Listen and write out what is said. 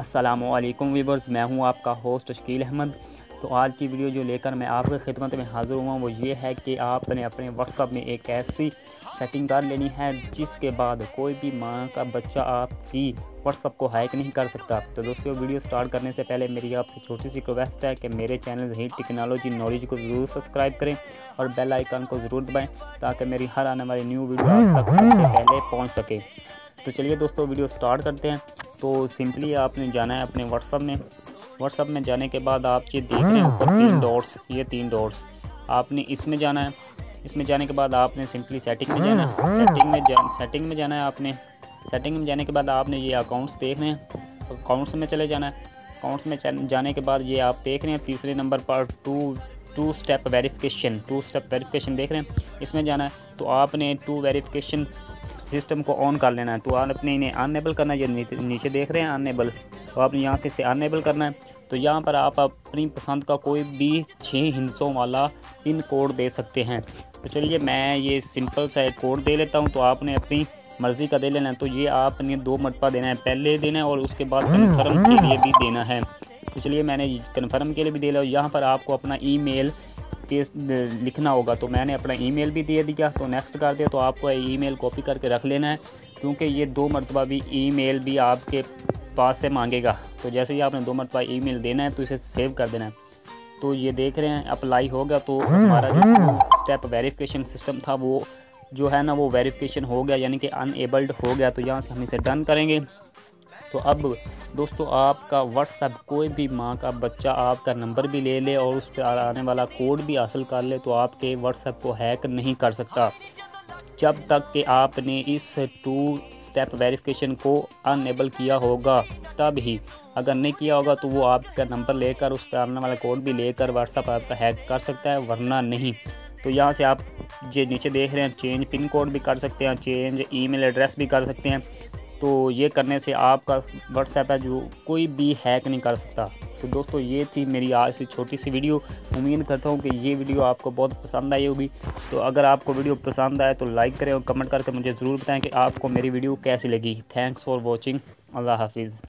असलकुम वीवर्स, मैं हूँ आपका होस्ट शकील अहमद। तो आज की वीडियो जो लेकर मैं आपकी खिदमत में हाज़िर हुआ वो ये है कि आपने अपने व्हाट्सअप में एक ऐसी सेटिंग कर लेनी है, जिसके बाद कोई भी माँ का बच्चा आपकी व्हाट्सअप को हैक नहीं कर सकता। तो दोस्तों, वीडियो स्टार्ट करने से पहले मेरी आपसे छोटी सी रिक्वेस्ट है कि मेरे चैनल ही टेक्नोलॉजी नॉलेज को ज़रूर सब्सक्राइब करें और बेल आइकन को ज़रूर दबाएँ, ताकि मेरी हर आने वाली न्यू वीडियो आप तक सबसे पहले पहुँच सके। तो चलिए दोस्तों, वीडियो स्टार्ट करते हैं। तो सिंपली आपने जाना है अपने व्हाट्सअप में। व्हाट्सअप में जाने के बाद आप ये देख रहे हैं ऊपर तीन डॉट्स ये तीन डॉट्स आपने इसमें जाना है। इसमें जाने के बाद आपने सिंपली सेटिंग में जाना है। सेटिंग में जा सेटिंग में जाना है आपने। सेटिंग में जाने के बाद आपने ये अकाउंट्स देख रहे हैं। अकाउंट्स में चले जाना है। अकाउंट्स में जाने के बाद ये आप देख रहे हैं। तीसरे नंबर पर two two step verification two step verification देख रहे हैं। इसमें जाना है। तो आपने टू वेरिफिकेशन सिस्टम को ऑन कर लेना है। तो आप अपने इन्हें अनएबल करना है, ये नीचे देख रहे हैं अनएबल तो आपने यहाँ से इसे अनएबल करना है। तो यहाँ पर आप अपनी पसंद का कोई भी छः हिंसों वाला पिन कोड दे सकते हैं। तो चलिए मैं ये सिंपल सा कोड दे लेता हूँ। तो आपने अपनी मर्ज़ी का दे लेना है। तो ये आपने दो मरतबा देना है। पहले देना है और उसके बाद कन्फर्म के लिए भी देना है। तो चलिए मैंने कन्फर्म के लिए भी दे लिया। यहाँ पर आपको अपना ईमेल पेस्ट लिखना होगा। तो मैंने अपना ईमेल भी दे दिया। तो नेक्स्ट कर दिया। तो आपको ईमेल कॉपी करके रख लेना है। क्योंकि ये दो मरतबा भी ईमेल भी आपके पास से मांगेगा। तो जैसे ही आपने दो मरतबा ईमेल देना है तो इसे सेव कर देना है। तो ये देख रहे हैं अप्लाई होगा तो हमारा जो स्टेप वेरिफिकेशन सिस्टम था, वो जो है ना, वो वेरिफिकेशन हो गया। यानी कि अनएबल्ड हो गया। तो यहाँ से हम इसे डन करेंगे। तो अब दोस्तों, आपका व्हाट्सअप कोई भी माँ का बच्चा आपका नंबर भी ले ले और उस पर आने वाला कोड भी हासिल कर ले तो आपके व्हाट्सअप को हैक नहीं कर सकता। जब तक कि आपने इस टू स्टेप वेरिफिकेशन को अनएबल किया होगा तब ही अगर नहीं किया होगा तो वो आपका नंबर लेकर उस पर आने वाला कोड भी लेकर व्हाट्सअप आपका हैक कर सकता है, वरना नहीं। तो यहाँ से आप जो नीचे देख रहे हैं चेंज पिन कोड भी कर सकते हैं चेंज ईमेल एड्रेस भी कर सकते हैं। तो ये करने से आपका व्हाट्सएप है जो कोई भी हैक नहीं कर सकता। तो दोस्तों, ये थी मेरी आज से छोटी सी वीडियो। उम्मीद करता हूँ कि ये वीडियो आपको बहुत पसंद आई होगी। तो अगर आपको वीडियो पसंद आए तो लाइक करें और कमेंट करके मुझे ज़रूर बताएँ कि आपको मेरी वीडियो कैसी लगी। थैंक्स फॉर वॉचिंग अल्लाह हाफिज़।